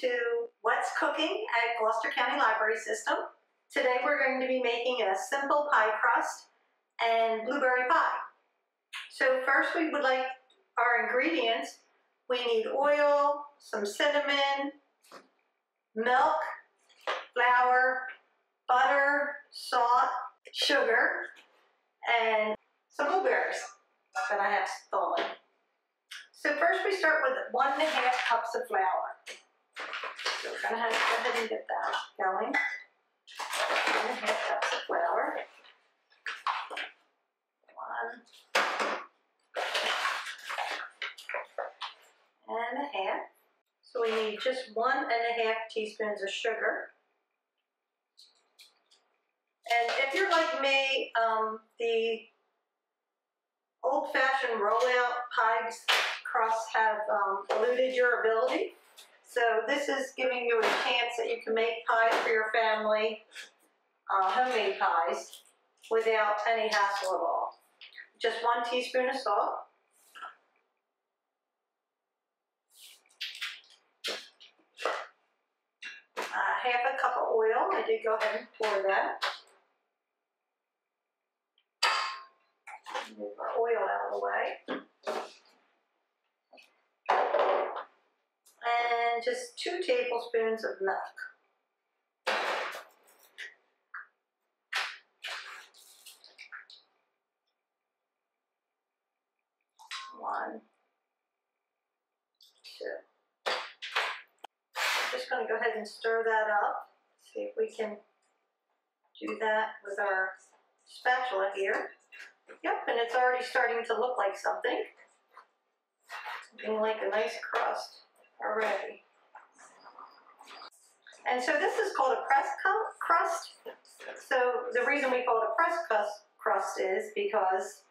to What's Cooking at Gloucester County Library System. Today we're going to be making a simple pie crust and blueberry pie. So first we would like our ingredients. We need oil, some cinnamon, milk, flour, butter, salt, sugar, and some blueberries that I have stolen. So first we start with one and a half cups of flour. We're gonna have to go ahead and get that going. One and flour. One. And a half. So we need just one and a half teaspoons of sugar. And if you're like me, um, the old-fashioned rollout pies crusts have um, eluded your ability. So this is giving you a chance that you can make pies for your family, uh, homemade pies, without any hassle at all. Just one teaspoon of salt. Uh, half a cup of oil. I did go ahead and pour that. Move our oil out of the way. Just two tablespoons of milk. One, two. Just going to go ahead and stir that up. See if we can do that with our spatula here. Yep, and it's already starting to look like something. Looking like a nice crust already. And so this is called a press crust. So the reason we call it a press crust, is because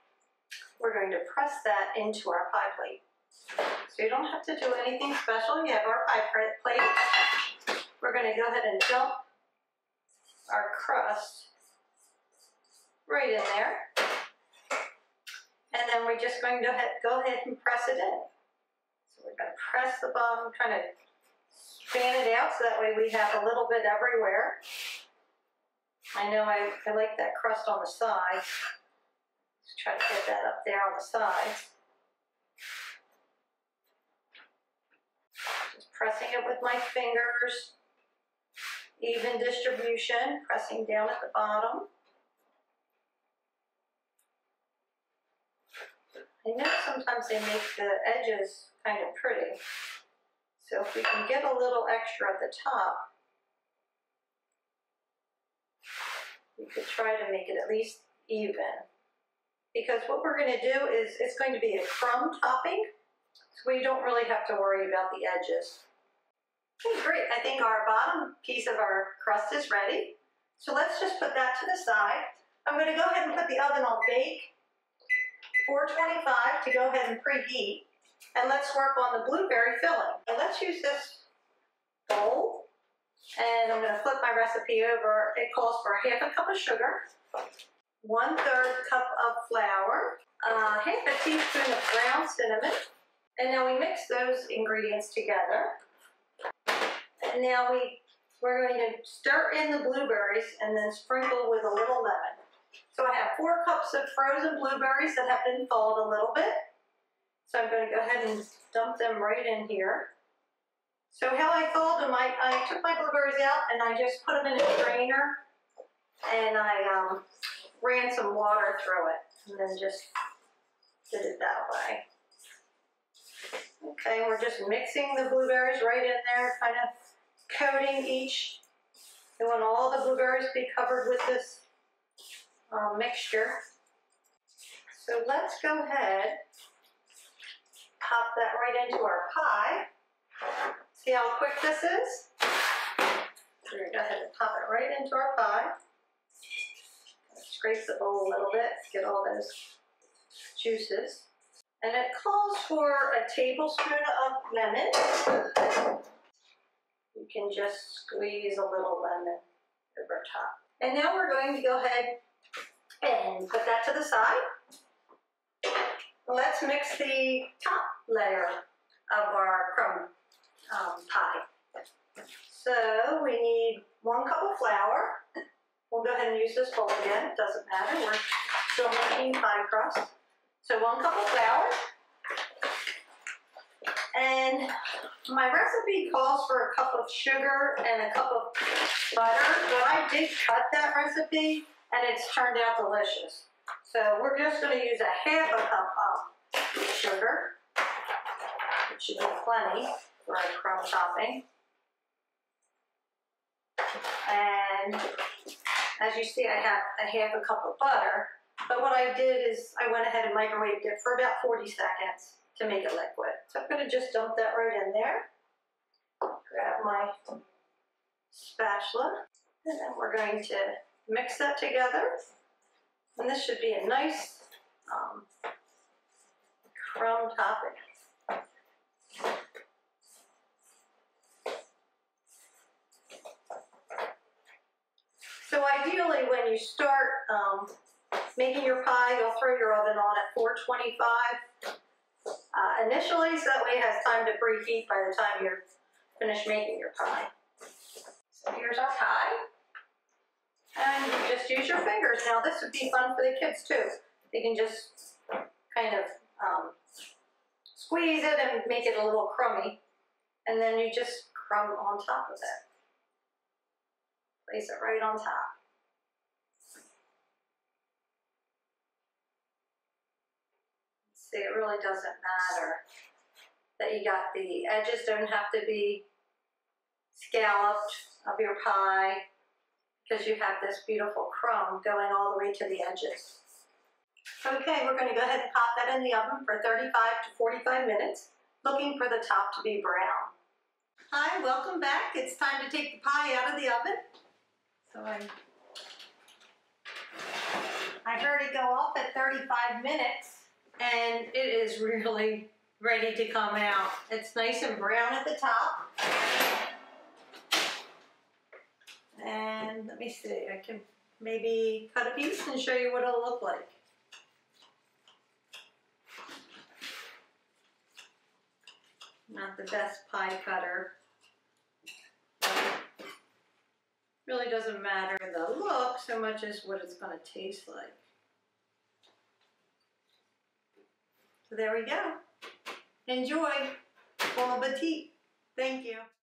we're going to press that into our pie plate. So you don't have to do anything special. You have our pie plate. We're going to go ahead and dump our crust right in there. And then we're just going to go ahead and press it in. So we're going to press the bottom, kind to fan it out so that way we have a little bit everywhere. I know I, I like that crust on the sides. Let's try to get that up there on the sides. Just pressing it with my fingers. Even distribution, pressing down at the bottom. I know sometimes they make the edges kind of pretty. So if we can get a little extra at the top, we could try to make it at least even. Because what we're going to do is it's going to be a crumb topping, so we don't really have to worry about the edges. Okay, great. I think our bottom piece of our crust is ready. So let's just put that to the side. I'm going to go ahead and put the oven on bake 425 to go ahead and preheat. And let's work on the blueberry filling. And let's use this bowl. And I'm going to flip my recipe over. It calls for half a cup of sugar, one third cup of flour, uh, half a teaspoon of ground cinnamon. And now we mix those ingredients together. And now we, we're going to stir in the blueberries and then sprinkle with a little lemon. So I have four cups of frozen blueberries that have been thawed a little bit. So I'm going to go ahead and dump them right in here. So how I thawed them, I, I took my blueberries out and I just put them in a strainer and I um, ran some water through it and then just did it that way. Okay, we're just mixing the blueberries right in there, kind of coating each. We want all the blueberries to be covered with this um, mixture. So let's go ahead, pop that right into our pie. See how quick this is? We're going to go ahead and pop it right into our pie. Scrape the bowl a little bit, get all those juices. And it calls for a tablespoon of lemon. You can just squeeze a little lemon over top. And now we're going to go ahead and put that to the side. Let's mix the top layer of our crumb um, pie. So we need one cup of flour. We'll go ahead and use this bowl again, it doesn't matter, we're still making pie crust. So one cup of flour. And my recipe calls for a cup of sugar and a cup of butter, but I did cut that recipe and it's turned out delicious. So we're just gonna use a half a cup of sugar, which should be plenty for a crumb topping. And as you see, I have a half a cup of butter, but what I did is I went ahead and microwaved it for about 40 seconds to make it liquid. So I'm gonna just dump that right in there. Grab my spatula, and then we're going to mix that together. And this should be a nice um, crumb topping. So ideally, when you start um, making your pie, you'll throw your oven on at 425 uh, initially, so that way it has time to preheat by the time you're finished making your pie. So here's our pie. And you just use your fingers. Now this would be fun for the kids too. They can just kind of um, squeeze it and make it a little crummy. And then you just crumb on top of it. Place it right on top. See, it really doesn't matter that you got the edges don't have to be scalloped of your pie because you have this beautiful crumb going all the way to the edges. Okay, we're going to go ahead and pop that in the oven for 35 to 45 minutes, looking for the top to be brown. Hi, welcome back. It's time to take the pie out of the oven. So I, I heard it go off at 35 minutes and it is really ready to come out. It's nice and brown at the top. And let me see, I can maybe cut a piece and show you what it'll look like. Not the best pie cutter. Really doesn't matter the look so much as what it's going to taste like. So there we go. Enjoy. Bon appetit. Thank you.